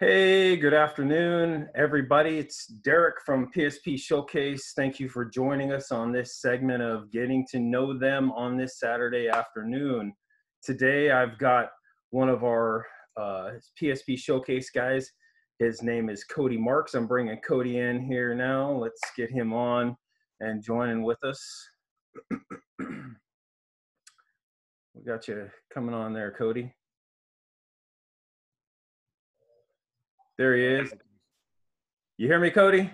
Hey, good afternoon, everybody. It's Derek from PSP Showcase. Thank you for joining us on this segment of Getting to Know Them on this Saturday afternoon. Today, I've got one of our uh, PSP Showcase guys. His name is Cody Marx. I'm bringing Cody in here now. Let's get him on and joining with us. we got you coming on there, Cody. There he is. You hear me, Cody?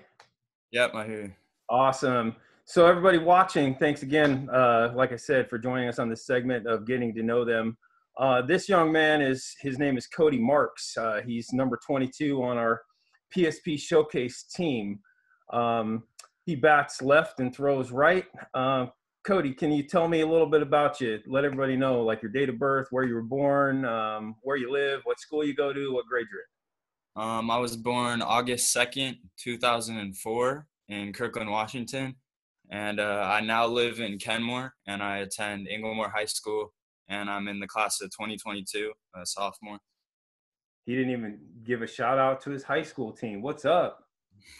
Yep, I hear you. Awesome. So, everybody watching, thanks again, uh, like I said, for joining us on this segment of getting to know them. Uh, this young man is his name is Cody Marx. Uh, he's number 22 on our PSP Showcase team. Um, he bats left and throws right. Uh, Cody, can you tell me a little bit about you? Let everybody know, like your date of birth, where you were born, um, where you live, what school you go to, what grade you're in. Um, I was born August 2nd, 2004 in Kirkland, Washington. And uh, I now live in Kenmore and I attend Inglemoor High School and I'm in the class of 2022, a sophomore. He didn't even give a shout out to his high school team. What's up?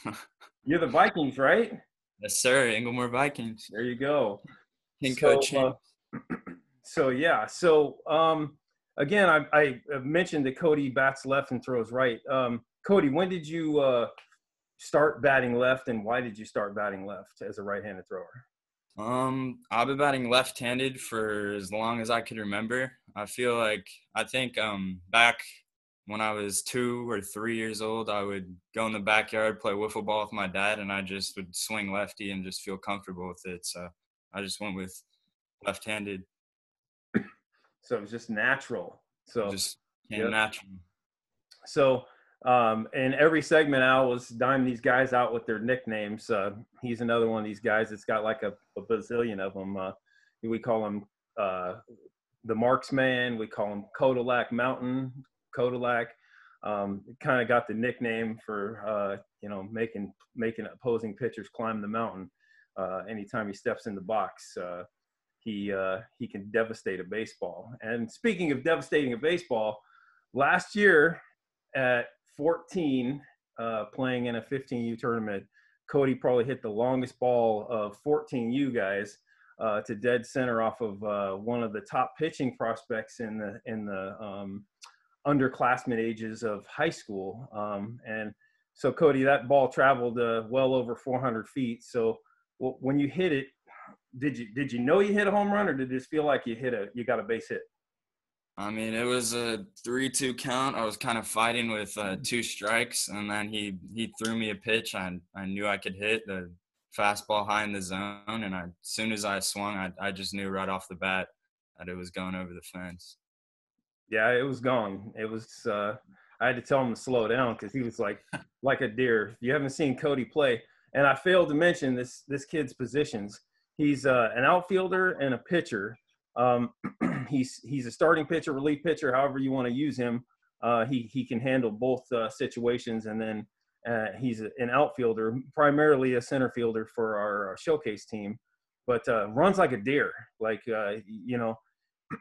You're the Vikings, right? Yes, sir. Inglemoor Vikings. There you go. King so, coach. Uh, so yeah. So um, again, I, I mentioned that Cody bats left and throws right. Um, Cody, when did you uh, start batting left, and why did you start batting left as a right-handed thrower? Um, I've been batting left-handed for as long as I could remember. I feel like I think um back when I was two or three years old, I would go in the backyard play wiffle ball with my dad, and I just would swing lefty and just feel comfortable with it. So I just went with left-handed. So it was just natural. So just came yep. natural. So um, in every segment, Al was diming these guys out with their nicknames. Uh, he's another one of these guys that's got like a, a bazillion of them. Uh, we call him uh, the Marksman. We call him Kodalak Mountain. Kodalak um, kind of got the nickname for uh, you know making making opposing pitchers climb the mountain uh, anytime he steps in the box. He uh, he can devastate a baseball. And speaking of devastating a baseball, last year at 14, uh, playing in a 15U tournament, Cody probably hit the longest ball of 14U guys uh, to dead center off of uh, one of the top pitching prospects in the in the um, underclassmen ages of high school. Um, and so, Cody, that ball traveled uh, well over 400 feet. So, when you hit it, did you did you know you hit a home run, or did it just feel like you hit a you got a base hit? I mean, it was a three-two count. I was kind of fighting with uh, two strikes, and then he he threw me a pitch. I I knew I could hit the fastball high in the zone, and I, as soon as I swung, I I just knew right off the bat that it was going over the fence. Yeah, it was gone. It was. Uh, I had to tell him to slow down because he was like like a deer. You haven't seen Cody play, and I failed to mention this this kid's positions He's uh, an outfielder and a pitcher. Um, he's he's a starting pitcher, relief pitcher, however you want to use him. Uh, he he can handle both uh, situations, and then uh, he's an outfielder, primarily a center fielder for our uh, showcase team, but uh, runs like a deer. Like you know,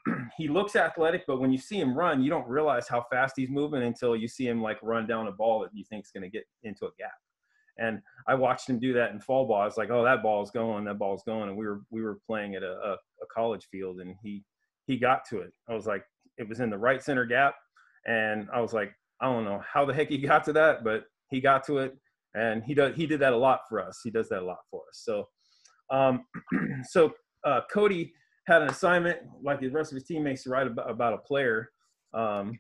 he looks athletic, but when you see him run, you don't realize how fast he's moving until you see him like run down a ball that you think is going to get into a gap. And I watched him do that in fall ball. I was like, oh, that ball's going, that ball's going. And we were we were playing at a, a, a college field, and he he got to it. I was like, it was in the right center gap, and I was like, I don't know how the heck he got to that, but he got to it, and he does he did that a lot for us. He does that a lot for us. So, um, so uh, Cody had an assignment like the rest of his teammates to write about, about a player. Um,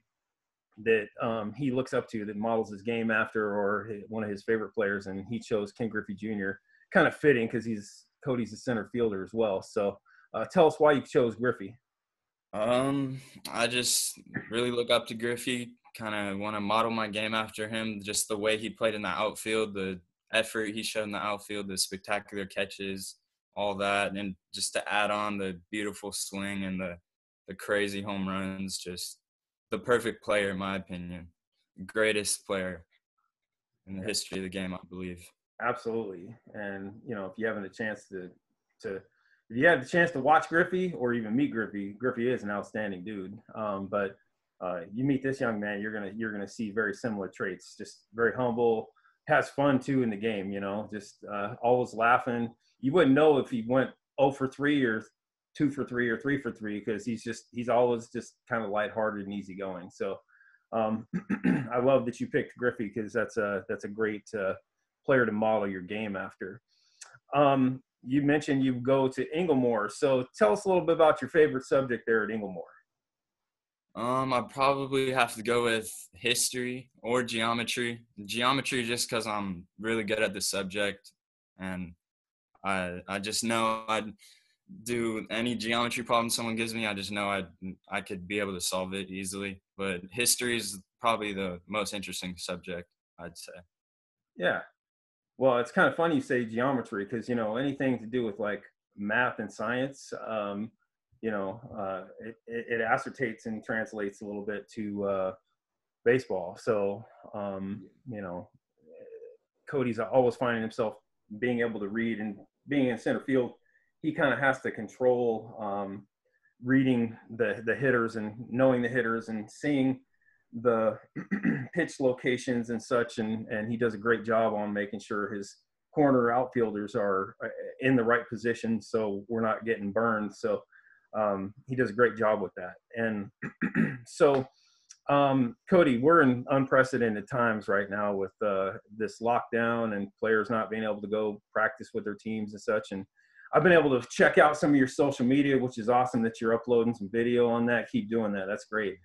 that um, he looks up to that models his game after or one of his favorite players and he chose ken griffey jr kind of fitting because he's cody's a center fielder as well. So uh, tell us why you chose griffey. Um i just really look up to griffey kind of want to model my game after him. Just the way he played in the outfield the effort he showed in the outfield the spectacular catches all that and just to add on the beautiful swing and the the crazy home runs just the perfect player, in my opinion. Greatest player in the history of the game, I believe. Absolutely. And, you know, if you haven't a chance to, to, if you had the chance to watch Griffey or even meet Griffey, Griffey is an outstanding dude. Um, but uh, you meet this young man, you're gonna you're gonna see very similar traits. Just very humble, has fun too in the game. You know, just uh, always laughing. You wouldn't know if he went 0 for three or two for three or three for three because he's just he's always just kind of lighthearted and easygoing. So um, I love that you picked Griffey because that's a that's a great uh, player to model your game after. Um, you mentioned you go to Inglemoor, so tell us a little bit about your favorite subject there at Inglemoor. Um, I probably have to go with history or geometry. Geometry, just because I'm really good at the subject, and I I just know I'd do any geometry problem someone gives me. I just know I I could be able to solve it easily. But history is probably the most interesting subject, I'd say. Yeah, well, it's kind of funny you say geometry because you know anything to do with like math and science. Um, you know, uh, it, it, ascertates and translates a little bit to uh, baseball. So, um, you know, Cody's always finding himself being able to read and being in center field. He kind of has to control um, reading the the hitters and knowing the hitters and seeing the pitch locations and such. And and he does a great job on making sure his corner outfielders are uh, in the right position so we're not getting burned. So um, he does a great job with that. And so, um, Cody, we're in unprecedented times right now with uh, this lockdown and players not being able to go practice with their teams and such. And I've been able to check out some of your social media, which is awesome that you're uploading some video on that. Keep doing that. That's great.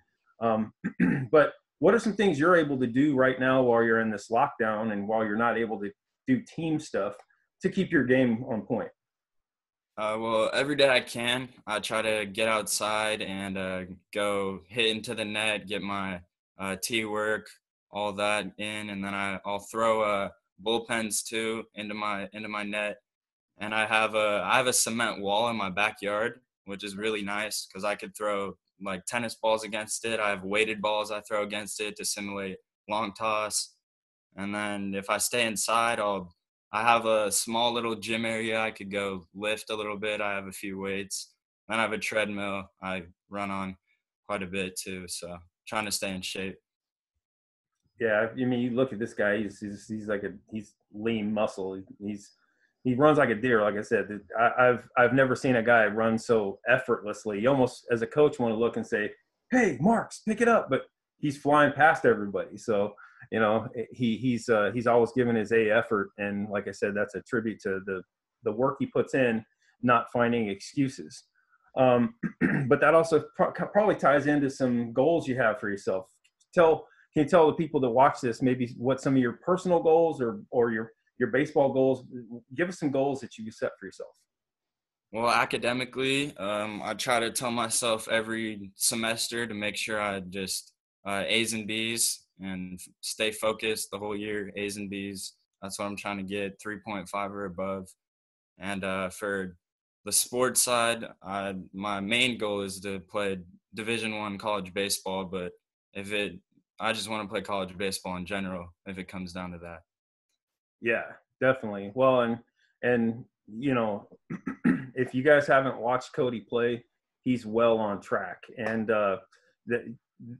Um, but what are some things you're able to do right now while you're in this lockdown and while you're not able to do team stuff to keep your game on point? Uh, well, every day I can, I try to get outside and uh, go hit into the net, get my uh, tee work, all that in, and then I, I'll throw uh, bullpens too into my into my net. And I have a I have a cement wall in my backyard, which is really nice because I could throw like tennis balls against it. I have weighted balls I throw against it to simulate long toss. And then if I stay inside, I'll I have a small little gym area I could go lift a little bit. I have a few weights. Then I have a treadmill I run on quite a bit too. So trying to stay in shape. Yeah, I mean, you look at this guy. He's he's, he's like a he's lean muscle. He's he runs like a deer. Like I said, I, have I've never seen a guy run so effortlessly. You almost, as a coach, want to look and say, "Hey, Marx, pick it up," but he's flying past everybody. So you know he he's uh, he's always given his a effort and like i said that's a tribute to the the work he puts in not finding excuses um, but that also pro- probably ties into some goals you have for yourself tell can you tell the people that watch this maybe what some of your personal goals or or your your baseball goals give us some goals that you set for yourself well academically um, i try to tell myself every semester to make sure i just uh, a's and b's and stay focused the whole year, A's and B's. That's what I'm trying to get, 3.5 or above. And uh, for the sports side, I, my main goal is to play Division One college baseball. But if it, I just want to play college baseball in general. If it comes down to that. Yeah, definitely. Well, and and you know, if you guys haven't watched Cody play, he's well on track. And uh, the,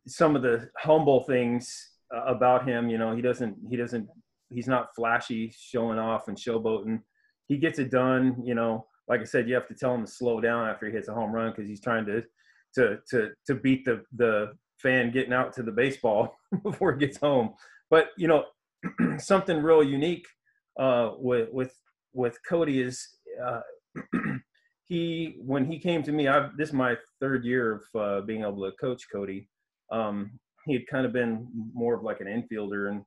some of the humble things uh, about him. You know, he doesn't he doesn't he's not flashy, showing off and showboating. He gets it done. You know, like I said, you have to tell him to slow down after he hits a home run because he's trying to to to to beat the the fan getting out to the baseball before it gets home. But you know, something real unique uh, with with with Cody is uh, he when he came to me. I this is my third year of uh, being able to coach Cody um, he had kind of been more of like an infielder and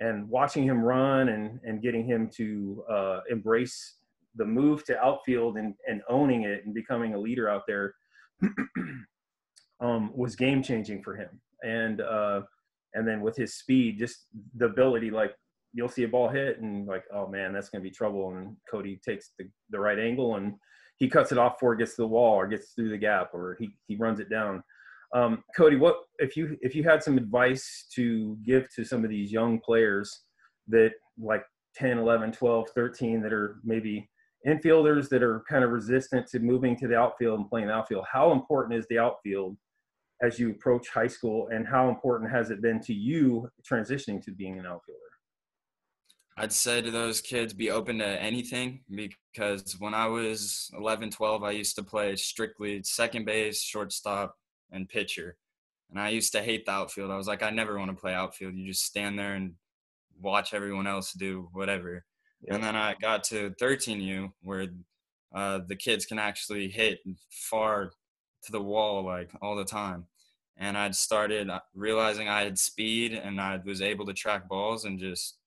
and watching him run and and getting him to uh, embrace the move to outfield and and owning it and becoming a leader out there um, was game changing for him and uh, and then with his speed just the ability like you'll see a ball hit and like oh man that's going to be trouble and Cody takes the, the right angle and he cuts it off before it gets to the wall or gets through the gap or he, he runs it down um, Cody, what if you if you had some advice to give to some of these young players that like 10, 11, 12, 13 that are maybe infielders that are kind of resistant to moving to the outfield and playing outfield? How important is the outfield as you approach high school, and how important has it been to you transitioning to being an outfielder? I'd say to those kids be open to anything because when I was 11, 12, I used to play strictly second base, shortstop, and pitcher. And I used to hate the outfield. I was like, I never want to play outfield. You just stand there and watch everyone else do whatever. Yeah. And then I got to 13U where uh, the kids can actually hit far to the wall like all the time. And I'd started uh, realizing I had speed and I was able to track balls and just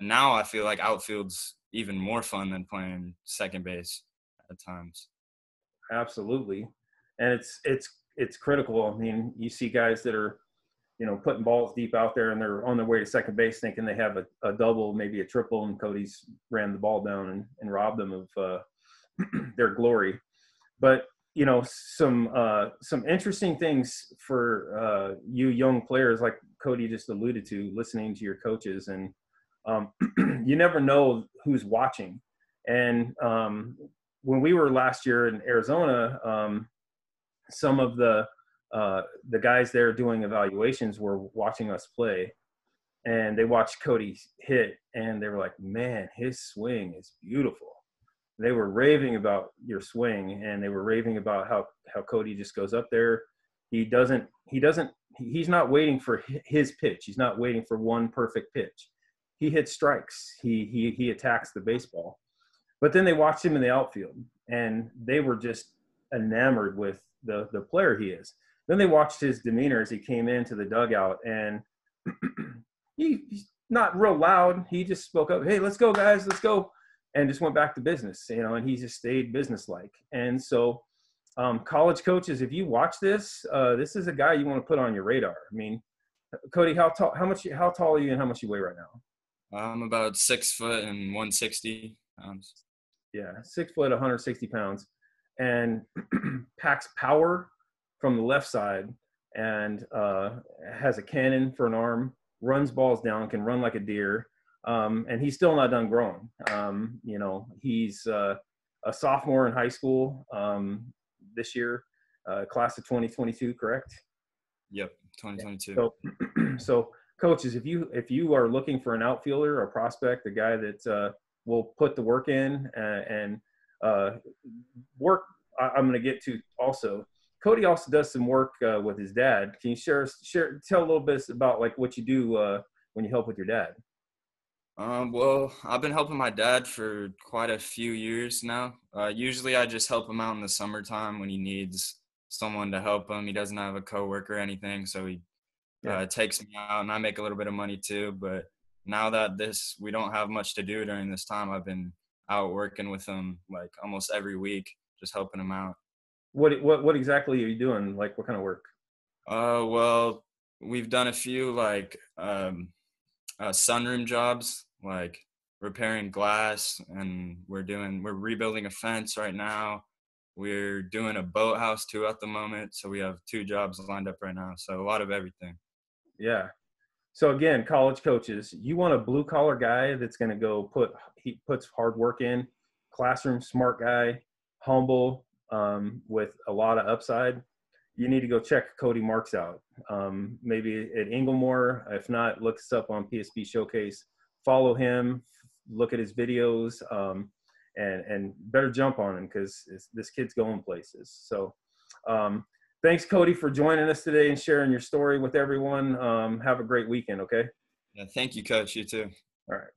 now I feel like outfield's even more fun than playing second base at times. Absolutely. And it's it's it's critical. I mean, you see guys that are, you know, putting balls deep out there and they're on their way to second base thinking they have a, a double, maybe a triple, and Cody's ran the ball down and, and robbed them of uh, their glory. But you know, some uh, some interesting things for uh, you young players, like Cody just alluded to, listening to your coaches, and um, you never know who's watching. And um, when we were last year in Arizona, um, some of the uh, the guys there doing evaluations were watching us play, and they watched Cody hit, and they were like, "Man, his swing is beautiful." They were raving about your swing, and they were raving about how how Cody just goes up there. He doesn't. He doesn't. He's not waiting for his pitch. He's not waiting for one perfect pitch. He hits strikes. He he he attacks the baseball. But then they watched him in the outfield, and they were just enamored with the the player he is. Then they watched his demeanor as he came into the dugout, and he, he's not real loud. He just spoke up, "Hey, let's go, guys, let's go," and just went back to business. You know, and he just stayed businesslike. And so, um, college coaches, if you watch this, uh, this is a guy you want to put on your radar. I mean, Cody, how tall? How much? How tall are you, and how much you weigh right now? I'm about six foot and 160 pounds. Yeah, six foot, 160 pounds and packs power from the left side and uh, has a cannon for an arm, runs balls down, can run like a deer, um, and he's still not done growing. Um, you know, he's uh, a sophomore in high school um, this year, uh, class of 2022, correct? Yep, 2022. So, so coaches, if you if you are looking for an outfielder, a prospect, a guy that uh, will put the work in and, and uh, work I'm going to get to also. Cody also does some work uh, with his dad. Can you share share tell a little bit about like what you do uh, when you help with your dad? Um, well, I've been helping my dad for quite a few years now. Uh, usually, I just help him out in the summertime when he needs someone to help him. He doesn't have a coworker or anything, so he yeah. uh, takes me out, and I make a little bit of money too. But now that this we don't have much to do during this time, I've been out working with him like almost every week, just helping him out. What what what exactly are you doing? Like what kind of work? Uh, well, we've done a few like um, uh, sunroom jobs, like repairing glass, and we're doing we're rebuilding a fence right now. We're doing a boathouse too at the moment, so we have two jobs lined up right now. So a lot of everything. Yeah, so again, college coaches, you want a blue collar guy that's going to go put he puts hard work in, classroom smart guy, humble, um, with a lot of upside. You need to go check Cody Marx out. Um, maybe at Inglemoor. If not, look us up on PSP Showcase. Follow him. Look at his videos. Um, and and better jump on him because this kid's going places. So um, thanks, Cody, for joining us today and sharing your story with everyone. Um, have a great weekend, okay? Yeah, thank you, Coach. You too. All right.